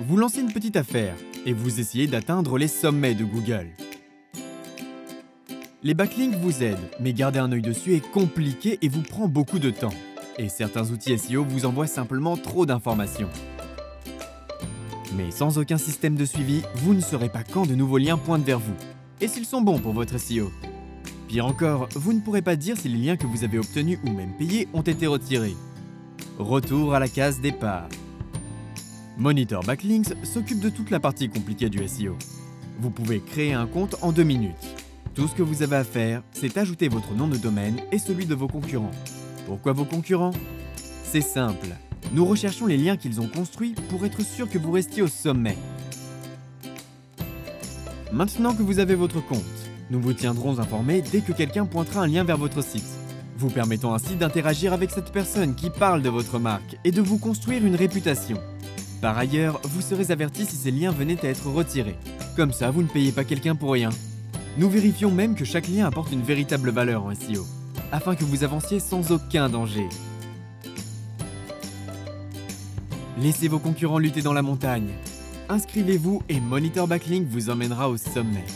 Vous lancez une petite affaire et vous essayez d'atteindre les sommets de Google. Les backlinks vous aident, mais garder un œil dessus est compliqué et vous prend beaucoup de temps. Et certains outils SEO vous envoient simplement trop d'informations. Mais sans aucun système de suivi, vous ne saurez pas quand de nouveaux liens pointent vers vous. Et s'ils sont bons pour votre SEO. Pire encore, vous ne pourrez pas dire si les liens que vous avez obtenus ou même payés ont été retirés. Retour à la case départ. Monitor Backlinks s'occupe de toute la partie compliquée du SEO. Vous pouvez créer un compte en deux minutes. Tout ce que vous avez à faire, c'est ajouter votre nom de domaine et celui de vos concurrents. Pourquoi vos concurrents? C'est simple. Nous recherchons les liens qu'ils ont construits pour être sûr que vous restiez au sommet. Maintenant que vous avez votre compte, nous vous tiendrons informé dès que quelqu'un pointera un lien vers votre site, vous permettant ainsi d'interagir avec cette personne qui parle de votre marque et de vous construire une réputation. Par ailleurs, vous serez averti si ces liens venaient à être retirés. Comme ça, vous ne payez pas quelqu'un pour rien. Nous vérifions même que chaque lien apporte une véritable valeur en SEO, afin que vous avanciez sans aucun danger. Laissez vos concurrents lutter dans la montagne. Inscrivez-vous et Monitor Backlink vous emmènera au sommet.